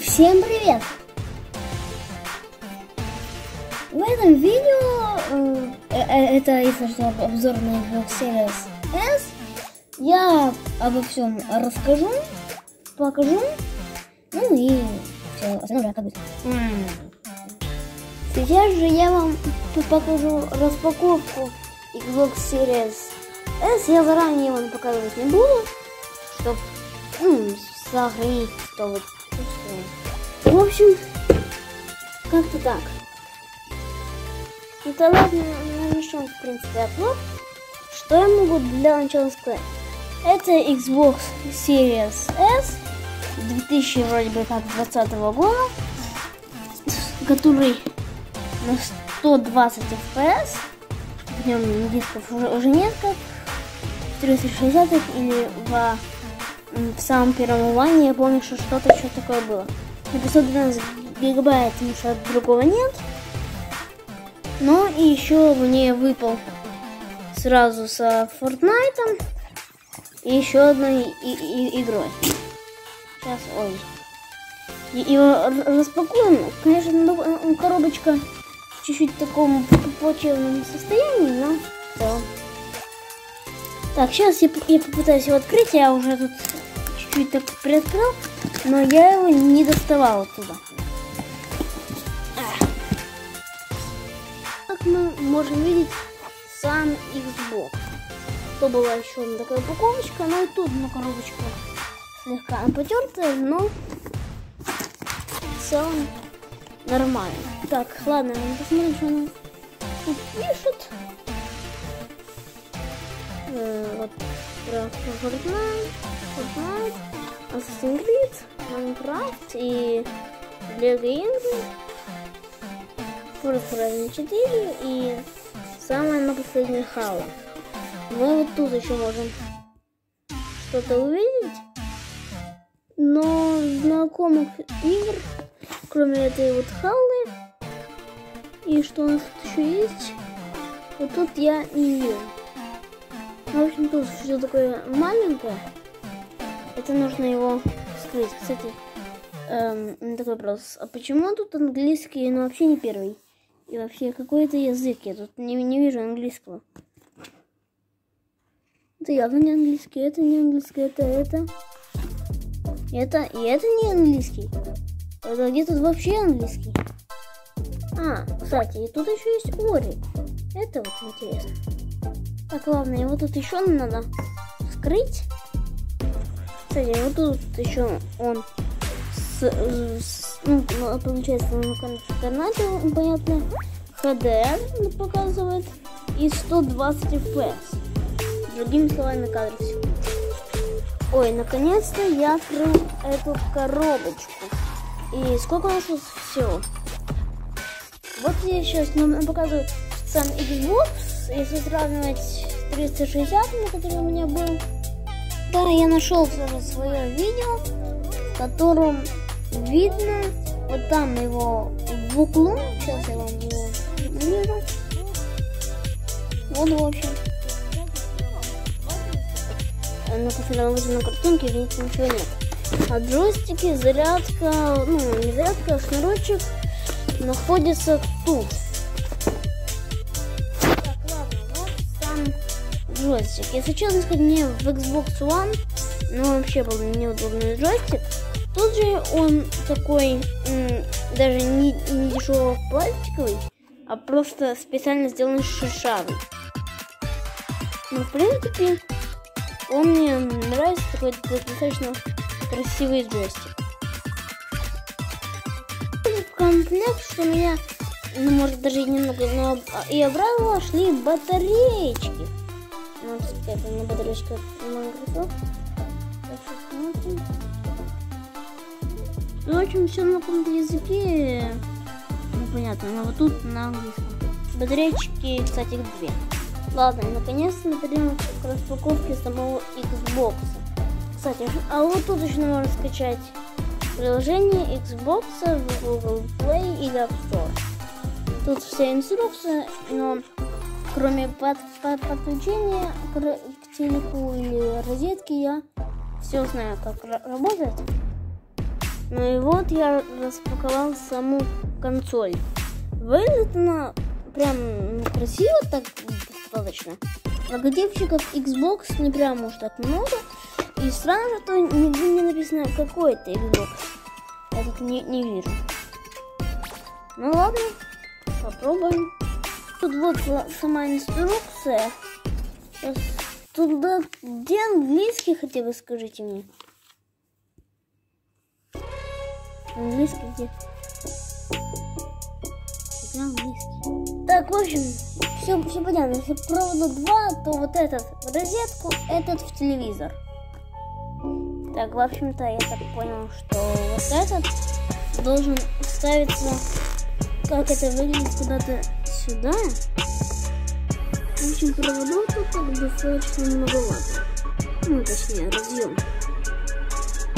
Всем привет! В этом видео, э, э, это если что, обзор на Xbox Series S, я обо всем расскажу, покажу, ну и все остальное как будет. Сейчас же я вам покажу распаковку Xbox Series S. Я заранее вам показывать не буду, чтобы ну, сохранить что вот. В общем, как-то так. Ну то ладно, начнем в принципе обзор. Что я могу для начала сказать? Это Xbox Series S 2000 вроде бы как 20 года, который на 120 FPS. В нем дисков уже, уже нет, как в 360 или в, в самом первом ване. Я помню, что что-то еще такое было. На 512 гигабайт, что другого нет. Но и еще мне выпал сразу со Fortnite и еще одной и, и, игрой. Сейчас, ой. И, его распакуем. Конечно, ну, коробочка чуть-чуть в таком плачевном состоянии, но в. Так, сейчас я, я попытаюсь его открыть. Я уже тут чуть-чуть так приоткрыл, но я его не доставал оттуда. Как мы можем видеть, сам Xbox. То была еще такая упаковочка, но и тут на коробочку слегка потертая, но в целом нормально. Так, ладно, посмотрим, что он тут пишет. Э, вот про Fortnite, Fortnite, Assassin's Creed, Minecraft и Lego игры. Forza Horizon 4 и самое на последнее Halo. Мы вот тут еще можем что-то увидеть. Но знакомых игр кроме этой вот халлы. И что у нас тут еще есть? Вот тут я не видел. В общем, тут все такое маленькое. Это нужно его скрыть. Кстати, эм, такой вопрос. А почему тут английский, но вообще не первый? И вообще какой-то язык? Я тут не, не вижу английского. Это явно не английский, это не английский, это это. Это и это не английский. Это где тут вообще английский? А, кстати, и тут еще есть Ори. Это вот интересно. Так, ладно, его тут еще надо скрыть. Кстати, вот тут еще он с, с ну, получается, на интернете, понятно, HDR показывает и 120 FPS. Другими словами, кадр все. Ой, наконец-то я открыл эту коробочку. И сколько у нас тут всего? Вот я сейчас нам показываю сам Xbox, если сравнивать 360, на который у меня был. Да, я нашел свое видео, в котором видно вот там его в углу. Сейчас я вам его вижу. Вот, в общем. На последнем на картинке видите ничего нет. А джойстики, зарядка, ну не зарядка, а шнурочек находится тут. Джойстик. Если честно сказать, мне в Xbox One, ну вообще был неудобный джойстик. Тут же он такой, даже не, не дешево пластиковый, а просто специально сделанный шершавый. Ну, в принципе, он мне нравится такой достаточно красивый джойстик. В комплект, что меня, ну, может, даже немного, но и обрадовало, шли батареечки. Ну, это на батареечка Microsoft. Ну, в общем, все на каком-то языке непонятно, но вот тут на английском. Батареечки, кстати, две. Ладно, наконец-то мы перейдем к распаковке самого Xbox. Кстати, а вот тут еще можно скачать приложение Xbox в Google Play или App Store. Тут вся инструкция, но кроме под, под, подключения к, к телеку или розетки, я все знаю, как работает. Ну и вот я распаковал саму консоль. Выглядит она прям ну, красиво так достаточно. Логотипчиков Xbox не прям уж так много. И сразу то нигде не написано какой это Xbox. Я тут не, не вижу. Ну ладно, попробуем. Тут вот сама инструкция. Туда, где английский хотя бы скажите мне? Английский где? Где английский? Так, в общем, все, все понятно. Если провода 2, то вот этот в розетку, этот в телевизор. Так, в общем-то, я так понял, что вот этот должен ставиться, как это выглядит, куда-то сюда. В общем, проводов тут так достаточно многовато. Ну, точнее, разъем.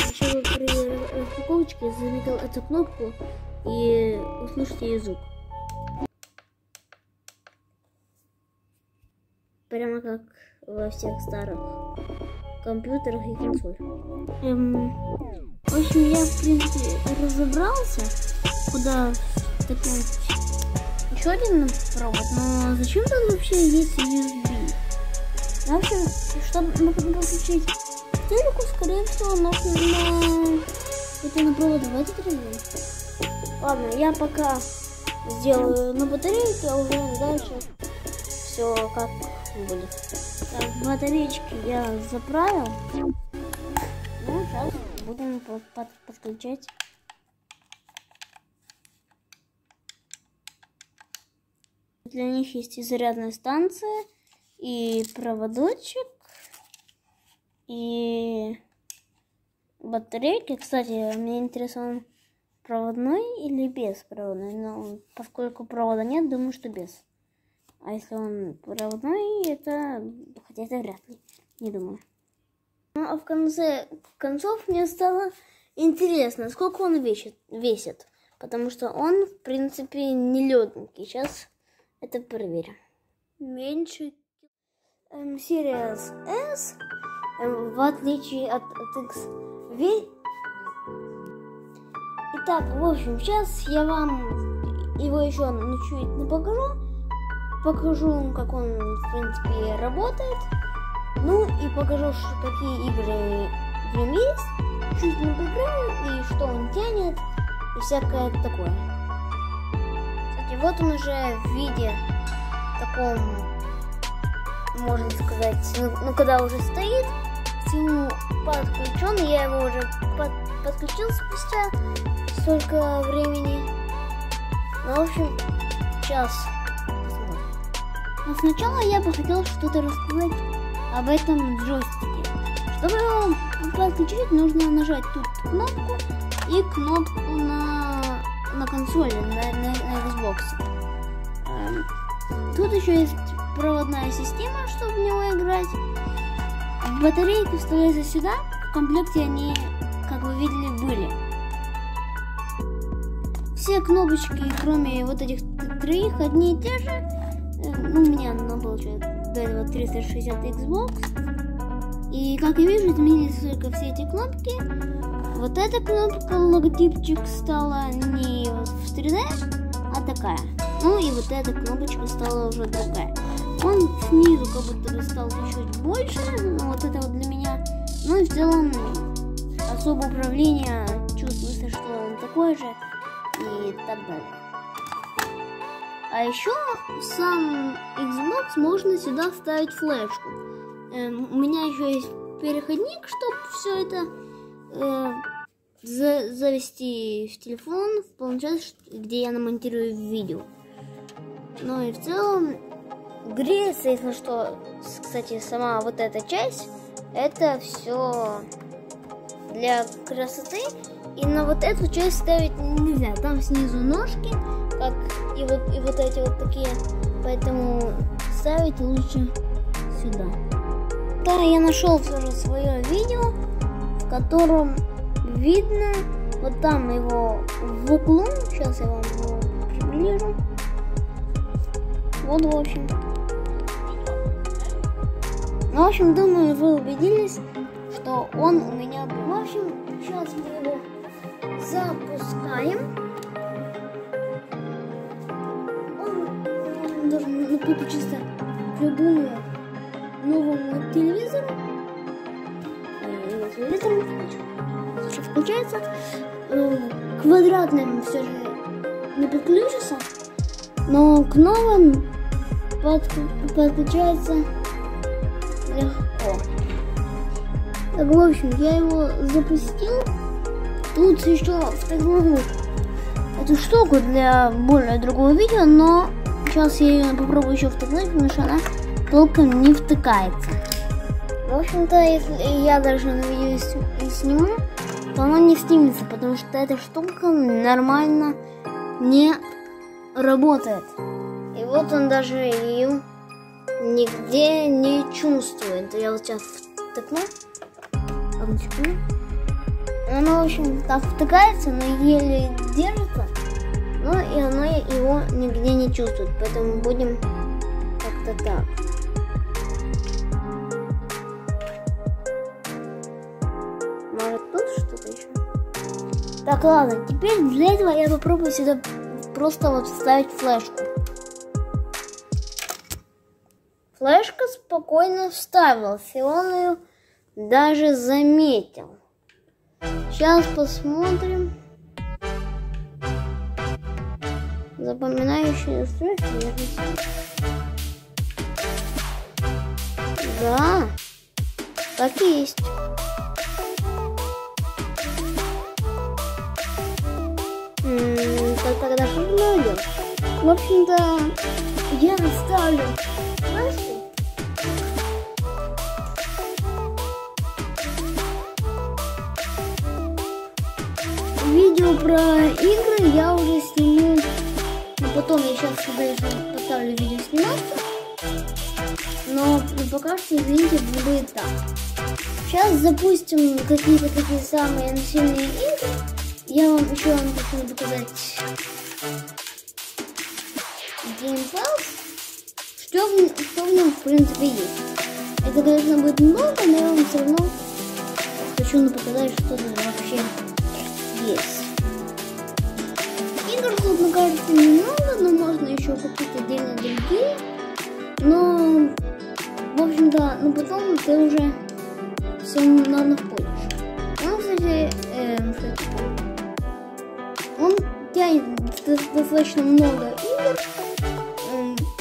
Еще при распаковочке заметил эту кнопку и услышите ее звук. Прямо как во всех старых компьютерах и консоль. Эм, в общем, я, в принципе, разобрался, куда еще один провод, но зачем тут вообще есть USB? В общем, чтобы подключить телеку, скорее всего, нужно это на провод этот режим. Ладно, я пока сделаю на батарейке, а уже дальше все как будет. Так, батареечки я заправил. Ну, сейчас будем под подключать. Для них есть и зарядная станция, и проводочек, и батарейки. Кстати, мне интересно, он проводной или беспроводной. Но поскольку провода нет, думаю, что без. А если он проводной, это... Хотя это вряд ли. Не думаю. Ну, а в конце концов мне стало интересно, сколько он весит. весит потому что он, в принципе, не ледненький. Сейчас это проверим. Меньше эм, Series S, эм, в отличие от, от. Ве... Итак, в общем, сейчас я вам его еще чуть покажу покажу, как он, в принципе, работает. Ну и покажу, какие игры в нем есть. Чуть не поиграю и что он тянет и всякое такое. Кстати, вот он уже в виде таком, можно сказать, ну, ну когда уже стоит, всему подключен, я его уже под, подключил спустя столько времени. Ну, в общем, сейчас но сначала я бы хотел что-то рассказать об этом джойстике. Чтобы его подключить, нужно нажать тут кнопку и кнопку на, на консоли, на, на Xbox. Эм, тут еще есть проводная система, чтобы в него играть. Батарейки вставляются сюда. В комплекте они, как вы видели, были. Все кнопочки, кроме вот этих троих, одни и те же ну, у меня она получается до этого 360 Xbox. И как я вижу, изменились только все эти кнопки. Вот эта кнопка, логотипчик стала не в 3D, а такая. Ну и вот эта кнопочка стала уже другая. Он снизу как будто бы стал чуть больше, ну, вот это вот для меня. Ну и в целом особое управление чувствуется, что он такой же и так далее. А еще сам Xbox можно сюда вставить флешку. Эм, у меня еще есть переходник, чтобы все это э, за завести в телефон, в планшет, где я намонтирую видео. Ну и в целом греется, если что, кстати, сама вот эта часть, это все для красоты. И на вот эту часть ставить нельзя. Там снизу ножки, как и вот, и вот эти вот такие. Поэтому ставить лучше сюда. Да, я нашел все же свое видео, в котором видно вот там его в углу. Сейчас я вам его приближу. Вот, в общем. Ну, в общем, думаю, вы убедились, что он у меня был. В общем, сейчас мы его запускаем. Он должен напутать к любому новому телевизору. Телевизор сейчас включается. Квадратным все же не подключится, но к новым под, подключается легко. Так, в общем, я его запустил. Тут еще втыкнул эту штуку для более другого видео, но сейчас я ее попробую еще втыкнуть, потому что она толком не втыкается. В общем-то, если я даже на видео и сниму, то оно не снимется, потому что эта штука нормально не работает. И вот он даже ее нигде не чувствует. Я вот сейчас втыкну. Одну секунду. В общем, так втыкается, но еле держится. Но и оно его нигде не чувствует. Поэтому будем как-то так. Так, ладно, теперь для этого я попробую сюда просто вот вставить флешку. Флешка спокойно вставилась, и он ее даже заметил. Сейчас посмотрим. Запоминающие настройки. Да, так и есть. То тогда посмотрим. В общем-то, я ставлю флешку. Видео про игры я уже сниму. Но потом я сейчас, конечно, поставлю видео сниматься. Но пока что, извините, будет так. Сейчас запустим какие-то такие самые сильные игры. Я вам еще вам хочу показать геймпад. Что в, что в нем в принципе есть. Это, конечно, будет много, но я вам все равно хочу показать, что тут вообще есть. Игр тут, мне кажется, немного, но можно еще купить отдельно другие. Но, в общем-то, ну потом ты уже все находишь. Ну, кстати, э, он тянет достаточно много игр.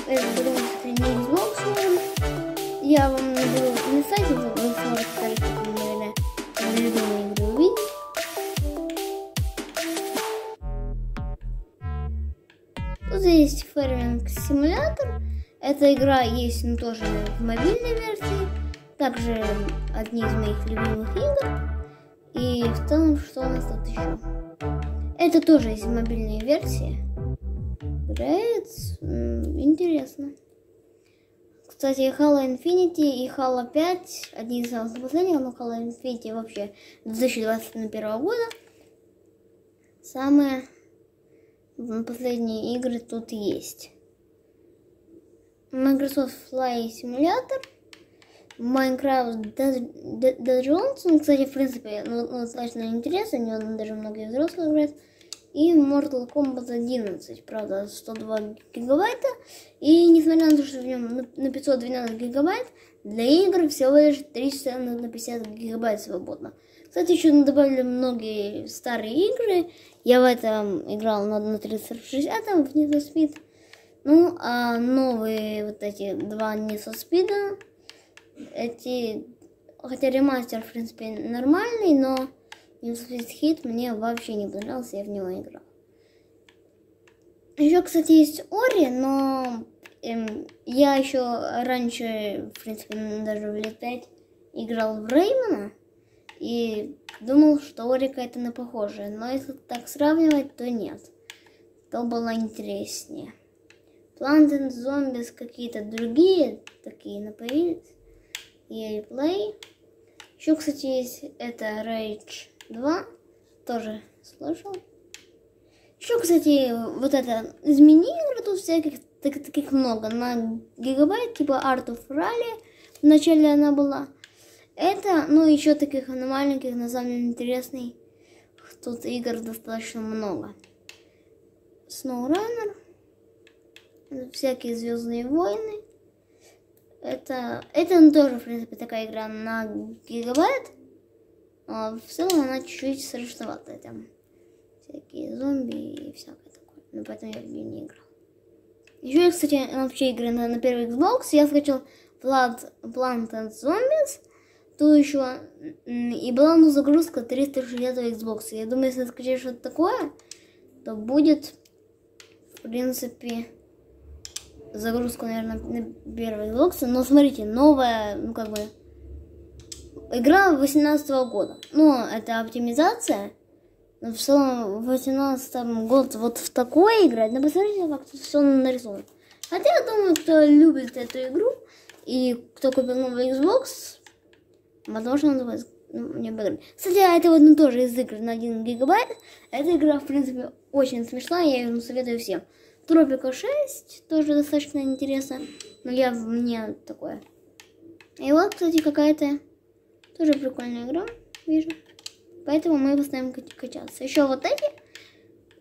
Это потому что не Xbox. Я вам на сайте, вы сможете тоже, наверное, любимые игры увидеть. Тут есть Farming Simulator. Эта игра есть ну, тоже в мобильной версии. Также одни из моих любимых игр. И в целом, что у нас тут еще? Это тоже есть мобильная версия. Играет интересно. Кстати, Halo Infinity и Halo 5, одни из самых последних, но Halo Infinity вообще 2021 года. Самые последние игры тут есть. Microsoft Fly Simulator, Minecraft Dungeons, кстати, в принципе, ну, ну, достаточно интересно, в него даже многие взрослые играют. И Mortal Kombat 11, правда, 102 гигабайта. И несмотря на то, что в нем на 512 гигабайт, для игр всего лишь 300 на 50 гигабайт свободно. Кстати, еще добавили многие старые игры. Я в этом играл на, на 360 в Need for Speed. Ну, а новые вот эти два Need for Speed, эти, хотя ремастер, в принципе, нормальный, но Speed Hit мне вообще не понравился, я в него играл. Еще, кстати, есть Ори, но эм, я еще раньше, в принципе, даже в лет 5 играл в Реймона. И думал, что Ори какая-то на похожая. Но если так сравнивать, то нет. То было интереснее. And Zombies какие-то другие такие напоились. И Play. Еще, кстати, есть это Rage 2. Тоже слышал. Еще, кстати, вот это из мини-игр тут всяких так, таких много. На гигабайт, типа Art of Rally, вначале она была. Это, ну, еще таких маленьких, на самом деле, интересных. Тут игр достаточно много. SnowRunner. Всякие Звездные войны. Это, это тоже, в принципе, такая игра на гигабайт. А в целом она чуть-чуть страшноватая. Там всякие зомби и всякое такое. Но поэтому я в нее не играл. Еще, кстати, вообще игры на, на первый Xbox. Я скачал Blood, Planted Zombies. То еще и была ну, загрузка 360 Xbox. Я думаю, если скачать что-то такое, то будет, в принципе, загрузка, наверное, на первый Xbox. Но смотрите, новая, ну как бы, игра 18 -го года. Ну, это оптимизация. Но в целом, в 18 год вот в такое играть, ну посмотрите, как тут все нарисовано. Хотя я думаю, кто любит эту игру и кто купил новый Xbox, возможно, он ну, не обыграть. Кстати, а это вот ну, тоже из игр на 1 гигабайт. Эта игра, в принципе, очень смешная, я ее советую всем. Тропика 6 тоже достаточно интересно, но я мне такое. И вот, кстати, какая-то тоже прикольная игра, вижу. Поэтому мы поставим качаться. Еще вот эти,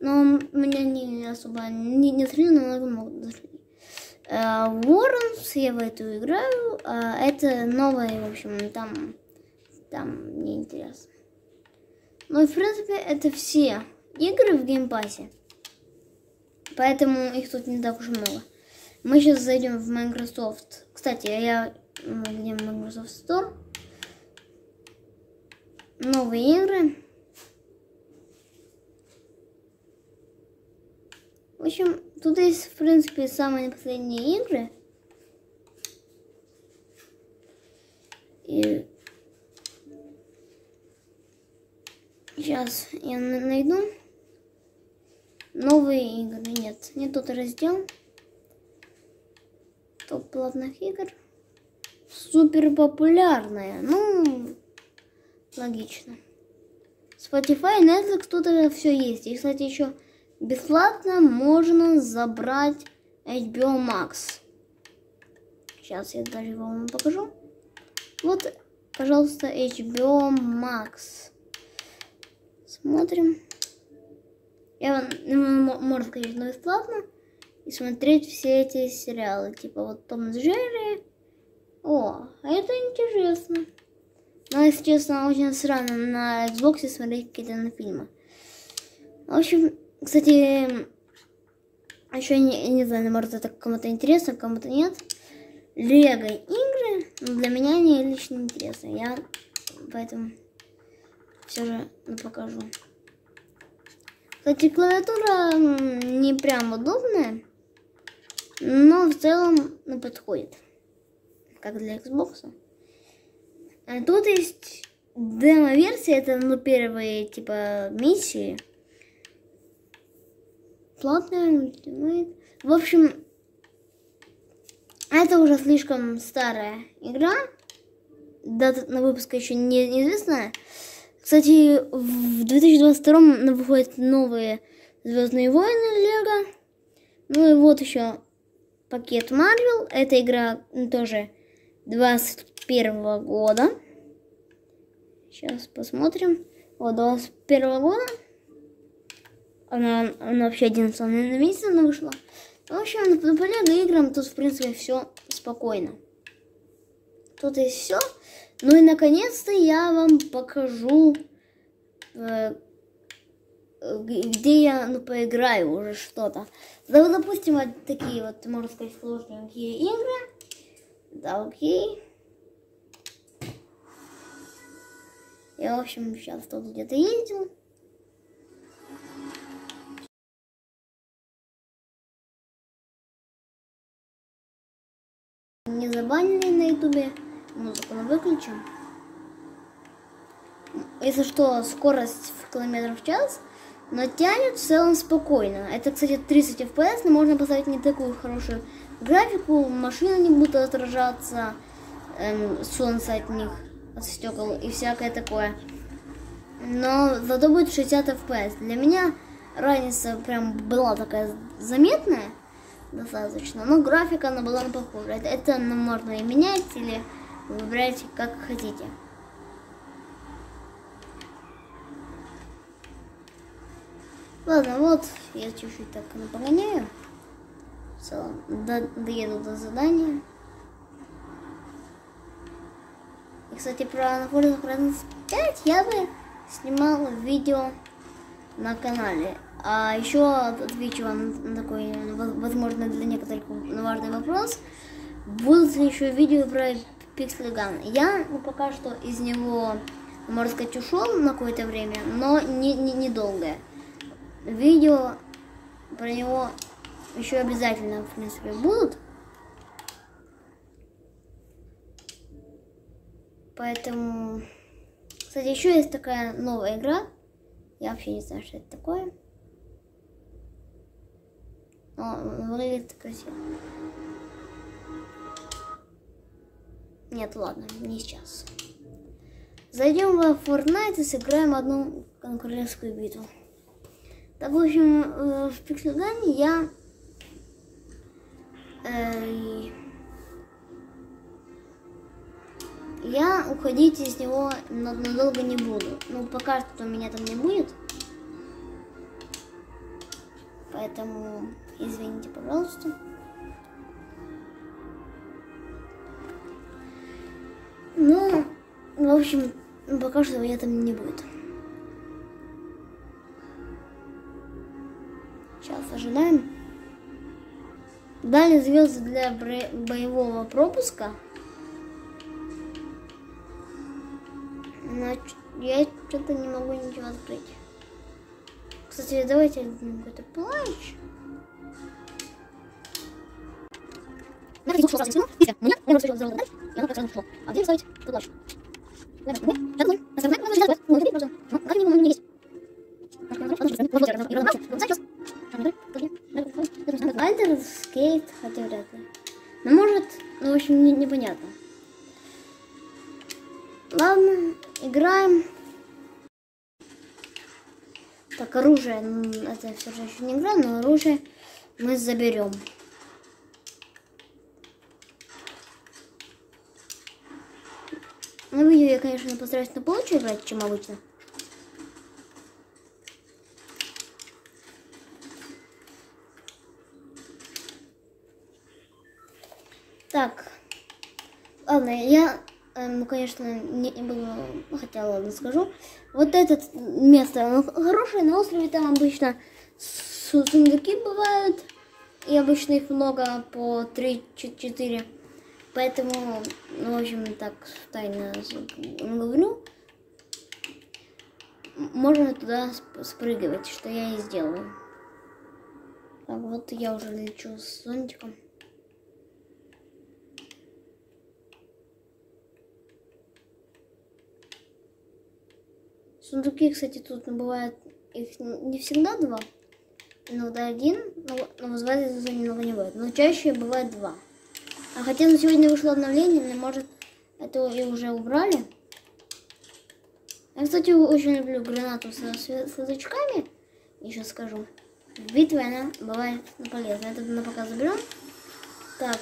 но меня не особо не, не сравнили, но много могут засадить. Воронс, я в эту играю, а это новое, в общем, там, там неинтересно. Ну, в принципе, это все игры в Game Pass е. Поэтому их тут не так уж много. Мы сейчас зайдем в Microsoft. Кстати, я где Microsoft Store. Новые игры. В общем, тут есть, в принципе, самые последние игры. И сейчас я найду. Новые игры. Нет, не тот раздел. Топ платных игр. Супер популярная. Ну, логично. Spotify, Netflix, тут это все есть. И, кстати, еще бесплатно можно забрать HBO Max. Сейчас я даже вам покажу. Вот, пожалуйста, HBO Max. Смотрим. Я, ну, можно, конечно, бесплатно. И смотреть все эти сериалы. Типа вот Том с Джерри. О, а это интересно. Но, если честно, очень странно на Xbox смотреть какие-то фильмы. В общем, кстати, еще не, не знаю, может это кому-то интересно, кому-то нет. Лего игры для меня они лично интересны. Я поэтому все же ну, покажу. Кстати, клавиатура не прям удобная, но в целом ну, подходит, как для Xbox. А тут есть демо-версия, это ну, первые типа миссии. Платная, в общем, это уже слишком старая игра. Дата на выпуска еще не, неизвестная. Кстати, в 2022 выходят новые Звездные войны Лего. Ну и вот еще пакет Марвел. Эта игра тоже 21 года. Сейчас посмотрим. Вот 21 года. Она, она вообще 11 наверное, месяца она вышла. В общем, по Лего играм тут, в принципе, все спокойно. Тут есть все. Ну и наконец-то я вам покажу, э, где я ну, поиграю уже что-то. Да, допустим, вот такие вот, можно сказать, сложненькие игры. Да, окей. Я, в общем, сейчас тут где-то ездил. Не забанили на ютубе. Музыку мы выключим. Если что, скорость в километров в час, но тянет в целом спокойно. Это, кстати, 30 FPS, но можно поставить не такую хорошую графику, машины не будут отражаться, эм, солнце от них, от стекол и всякое такое. Но зато будет 60 FPS. Для меня разница прям была такая заметная достаточно. Но графика она была похожа. Это, это ну, можно и менять или Выбирайте как хотите. Ладно, вот я чуть-чуть так погоняю. В целом, до, доеду до задания. И, кстати, про Forza Horizon 5 я бы снимал видео на канале. А еще отвечу вам на такой, возможно, для некоторых важный вопрос. Будут ли еще видео про Pixel Я ну, пока что из него, можно сказать, ушел на какое-то время, но не, не, недолгое. Видео про него еще обязательно, в принципе, будут. Поэтому... Кстати, еще есть такая новая игра. Я вообще не знаю, что это такое. Но выглядит красиво. Нет, ладно, не сейчас. Зайдем в Fortnite и сыграем одну конкурентскую битву. Так, в общем, э, в Пиксельгане я... Э, я уходить из него надолго не буду. Ну, пока что меня там не будет. Поэтому извините, пожалуйста. Ну, в общем, пока что меня там не будет. Сейчас ожидаем. Дали звезды для боевого пропуска. Но я что-то не могу ничего открыть. Кстати, давайте какой-то плащ. Физу ушел сразу Везде. Меня, я просто взял задать, и оно как сразу ушло. А где ставить тот плащ? Давай, мы, сейчас будем. Оставляем, можно сейчас Ну, видите, можно. Ну, как минимум, у меня есть. Альтер скейт, хотя вряд ли. Ну, может, ну, в общем, не, непонятно. Ладно, играем. Так, оружие, это все же еще не игра, но оружие мы заберем. На видео я, конечно, постараюсь на получше играть, чем обычно. Так. Ладно, я ну, конечно, не, не буду, хотя ладно скажу. Вот это место, оно хорошее, на острове там обычно сундуки бывают, и обычно их много, по 3-4. Поэтому, ну, в общем, так тайно говорю, можно туда спрыгивать, что я и сделаю. Так, вот я уже лечу с зонтиком. Сундуки, кстати, тут бывает их не всегда два. Иногда один, но, но в зоне много не бывает. Но чаще бывает два. А хотя на сегодня вышло обновление, но может это и уже убрали. Я, кстати, очень люблю гранату со, с язычками. Еще скажу. В битве она бывает полезна. Это мы пока заберем. Так,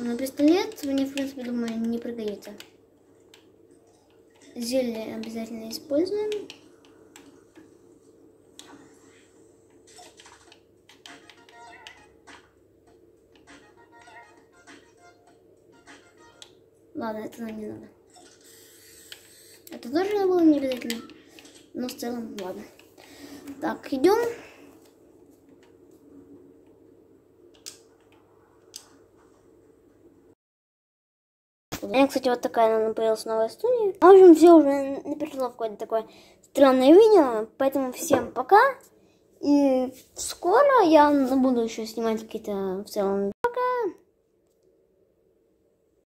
на пистолет мне, в принципе, думаю, не пригодится. Зелье обязательно используем. Ладно, это нам не надо. Это тоже было не обязательно. Но в целом, ладно. Так, идем. У меня, кстати, вот такая она появилась новая студия. В общем, все уже напишло какое-то такое странное видео. Поэтому всем пока. И скоро я буду еще снимать какие-то в целом